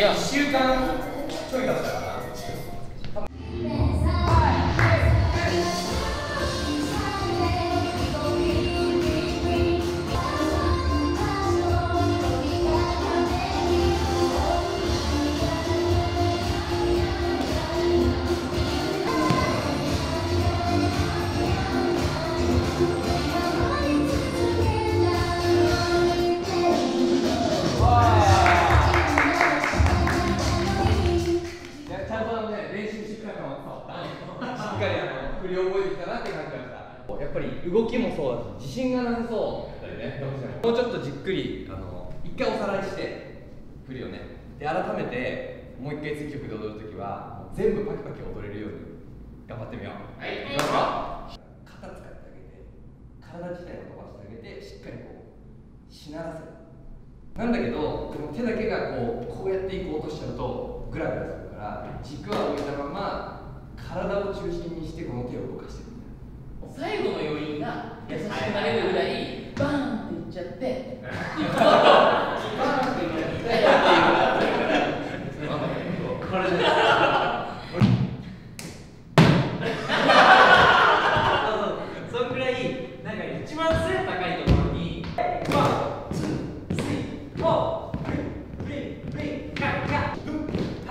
1週間ちょいだったかりあの振り覚えてきたなって感じました。やっぱり動きもそうだし自信がなさそうだったりねも。もうちょっとじっくりあの一回おさらいして振りをね。で改めてもう一回次曲で踊るときはもう全部パキパキ踊れるように頑張ってみよう。はいいきますよ。肩使ってあげて体自体を伸ばしてあげてしっかりこうしならせる。なんだけど、この手だけがこうこうやっていこうとしちゃうとグラグラするから軸は置いたまま体を中心にしてこの手を動かしていく最後の余韻が優しくなれるぐらいバーンっていっちゃってバーンっていっちゃってこれですそんぐらいなんか一番背高いところにワンツースリーフォーフリーフリーカッカフッハ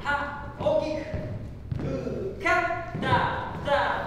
ハ大きくフーカッダダ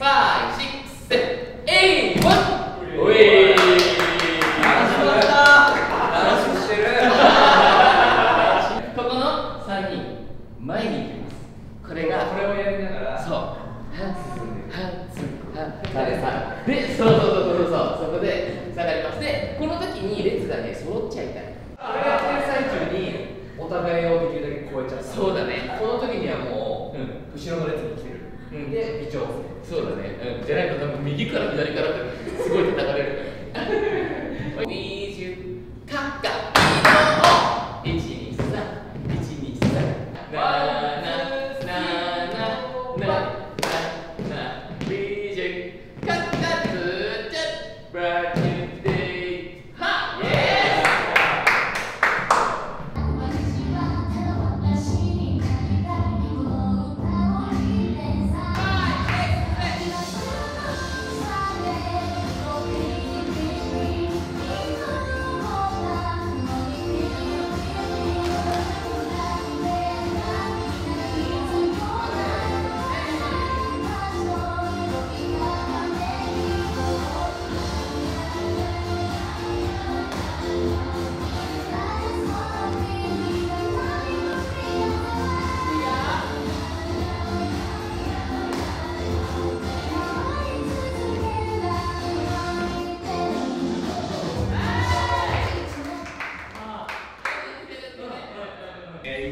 目、5、6、7、8、1! おいここの3人、前に行きます。これが、これをやりながらそう。はつ、はつ、はでそうそうそうそうそう、そこで下がります。で、この時に列がね、揃っちゃいたい。これやってる最中にお互いをできるだけ超えちゃうそうだね。この時にはもう、うん後ろの列に来てる、うんで微調整そうだね。うん、じゃないと多分右から左からってすごい叩かれる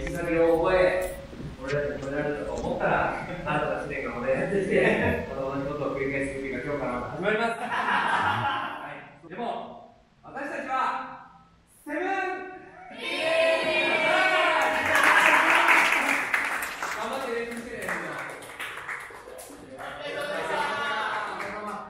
えー、行き先を覚え俺たちに褒められたと思ったら新たな試練がまたやってきてまた同じことを繰り返す日々が今日から始まります。